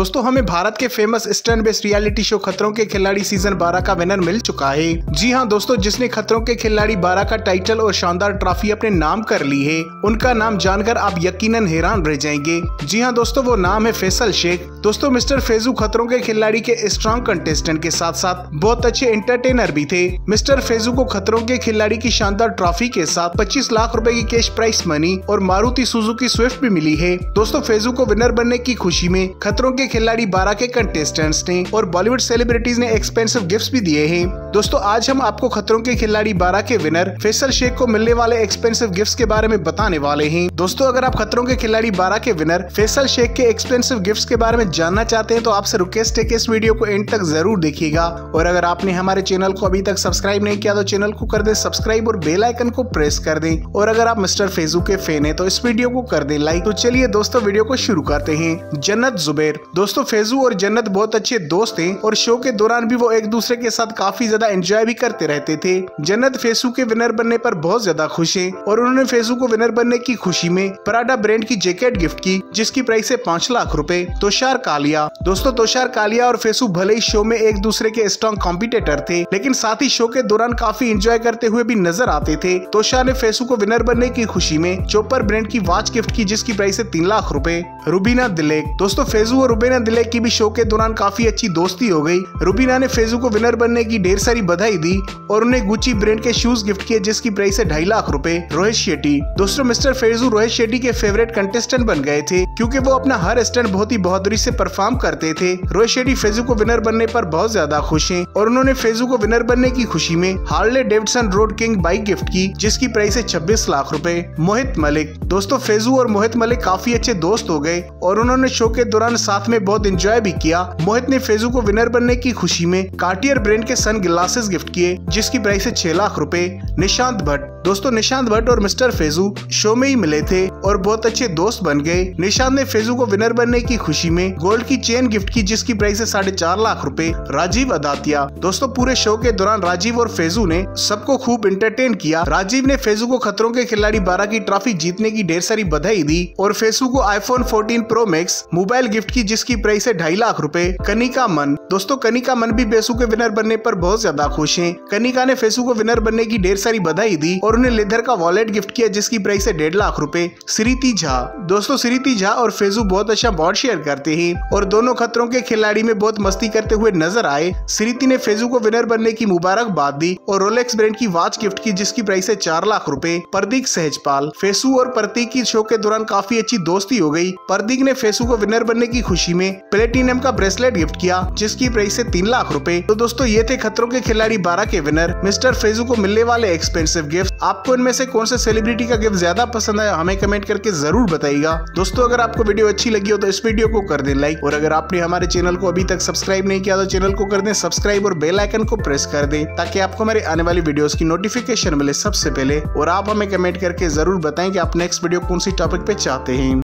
दोस्तों, हमें भारत के famous stand based reality show Khatron ke Khiladi season 12 का विनर मिल चुका है। जी हाँ दोस्तों, जिसने खतरों के खिलाड़ी 12 का टाइटल और शानदार ट्रॉफी अपने नाम कर ली है, उनका नाम जानकर आप यकीनन हैरान रह जाएँगे। जी हाँ दोस्तों, वो नाम है फैसल शेख। दोस्तों, मिस्टर फेजू खतरों के खिलाड़ी के स्ट्रॉन्ग कंटेस्टेंट के साथ साथ बहुत अच्छे एंटरटेनर भी थे। मिस्टर फेजू को खतरों के खिलाड़ी की शानदार ट्रॉफी के साथ 25 लाख रूपए की कैश प्राइस मनी और मारुति सुजुकी स्विफ्ट भी मिली है। दोस्तों, फेजू को विनर बनने की खुशी में खतरों के खिलाड़ी बारह के कंटेस्टेंट्स ने और बॉलीवुड सेलिब्रिटीज ने एक्सपेंसिव गिफ्ट भी दिए हैं। दोस्तों, आज हम आपको खतरों के खिलाड़ी बारह के विनर फैसल शेख को मिलने वाले एक्सपेंसिव गिफ्ट के बारे में बताने वाले हैं। दोस्तों, अगर आप खतरों के खिलाड़ी बारह के विनर फैसल शेख के एक्सपेंसिव गिफ्ट के बारे में जानना चाहते हैं तो आपसे रिक्वेस्ट है कि इस वीडियो को एंड तक ज़रूर देखिएगा। और अगर आपने हमारे चैनल को अभी तक सब्सक्राइब नहीं किया तो चैनल को कर दे सब्सक्राइब और बेल आइकन को प्रेस कर दें। और अगर आप मिस्टर फेजू के फ़ैन है तो इस वीडियो को कर दे लाइक तो चलिए दोस्तों वीडियो को शुरू करते हैं। जन्नत जुबेर दोस्तों, फेजू और जन्नत बहुत अच्छे दोस्त हैं और शो के दौरान भी वो एक दूसरे के साथ काफ़ी ज़्यादा एंजॉय भी करते रहते थे। जन्नत फेसू के विनर बनने पर बहुत ज़्यादा खुश है और उन्होंने फेसू को विनर बनने की खुशी में पराडा ब्रांड की जैकेट गिफ्ट की, जिसकी प्राइस है पाँच लाख रूपए। तुषार कालिया। दोस्तों तुषार कालिया और फेसू भले ही शो में एक दूसरे के स्ट्रॉन्ग कॉम्पिटेटर थे, लेकिन साथ ही शो के दौरान काफ़ी इंजॉय करते हुए भी नज़र आते थे। तुषार ने फेसू को विनर बनने की खुशी में चोपर ब्रांड की वॉच गिफ्ट की, जिसकी प्राइस है तीन लाख रूपए। रूबीना दिलेक। दोस्तों, फेजू और रुबीना दिलेक की भी शो के दौरान काफ़ी अच्छी दोस्ती हो गई। रुबीना ने फेजू को विनर बनने की ढेर सारी बधाई दी और उन्हें गुची ब्रांड के शूज़ गिफ्ट किए, जिसकी प्राइस है ढाई लाख रूपए। रोहित शेट्टी। दोस्तों, मिस्टर फेजू रोहित शेट्टी के फेवरेट कंटेस्टेंट बन गए थे, क्यूँकी वो अपना हर स्टैंड बहुत ही बहादुरी ऐसी परफॉर्म करते थे। रोहित शेट्टी फेजू को विनर बनने पर बहुत ज़्यादा खुश है और उन्होंने फेजू को विनर बनने की खुशी में Harley Davidson road king bike gift की, जिसकी प्राइस है छब्बीस लाख रूपए। मोहित मलिक। दोस्तों, फेजू और मोहित मलिक काफ़ी अच्छे दोस्त हो गए और उन्होंने शो के दौरान साथ में बहुत एंजॉय भी किया। मोहित ने फेजू को विनर बनने की खुशी में कार्टियर ब्रांड के सन ग्लासेस गिफ्ट किए, जिसकी प्राइस है छह लाख रूपए। निशांत भट्ट। दोस्तों, निशांत भट्ट और मिस्टर फेजू शो में ही मिले थे और बहुत अच्छे दोस्त बन गए। निशांत ने फेजू को विनर बनने की खुशी में गोल्ड की चेन गिफ्ट की, जिसकी प्राइस है साढ़े चार लाख रूपए। राजीव अदातिया। दोस्तों, पूरे शो के दौरान राजीव और फेजू ने सबको खूब इंटरटेन किया। राजीव ने फेजू को खतरों के खिलाड़ी बारह की ट्रॉफी जीतने की ढेर सारी बधाई दी और फेसू को iPhone 14 pro max mobile gift की जिसकी प्राइस है ढाई लाख रुपए। कनिका मन दोस्तों, कनिका मन भी बेसू के विनर बनने पर बहुत ज़्यादा खुश हैं। कनिका ने फेसू को विनर बनने की ढेर सारी बधाई दी और उन्हें लेदर का वॉलेट गिफ्ट किया, जिसकी प्राइस है डेढ़ लाख रूपए। श्रीति झा। दोस्तों, श्रीति झा और फेजू बहुत अच्छा बॉन्ड शेयर करते हैं और दोनों खतरों के खिलाड़ी में बहुत मस्ती करते हुए नज़र आए। श्रीति ने फेजू को विनर बनने की मुबारकबाद दी और रोलेक्स ब्रांड की वॉच गिफ्ट की, जिसकी प्राइस है चार लाख रूपए। प्रदीक सहजपाल। फेसू और प्रतीक की शो के दौरान काफ़ी अच्छी दोस्ती हो गई। प्रदीक ने फेसू को विनर बनने की खुशी में प्लेटिनम का ब्रेसलेट गिफ्ट किया जिसकी प्राइस है तीन लाख रूपए। तो दोस्तों, ये थे खतरों के खिलाड़ी बारह के विनर मिस्टर फेजू को मिलने वाले एक्सपेंसिव गिफ्ट आपको इनमें से कौन से सेलिब्रिटी का गिफ्ट ज़्यादा पसंद आया, हमें कमेंट करके ज़रूर बताइएगा। दोस्तों, अगर आपको वीडियो अच्छी लगी हो तो इस वीडियो को कर दे लाइक और अगर आपने हमारे चैनल को अभी तक सब्सक्राइब नहीं किया तो चैनल को कर दे सब्सक्राइब और बेल आइकन को प्रेस कर दे, ताकि आपको हमारे आने वाली वीडियोस की नोटिफिकेशन मिले सबसे पहले। और आप हमें कमेंट करके ज़रूर बताएँ कि आप नेक्स्ट वीडियो कौन सी टॉपिक पे चाहते हैं।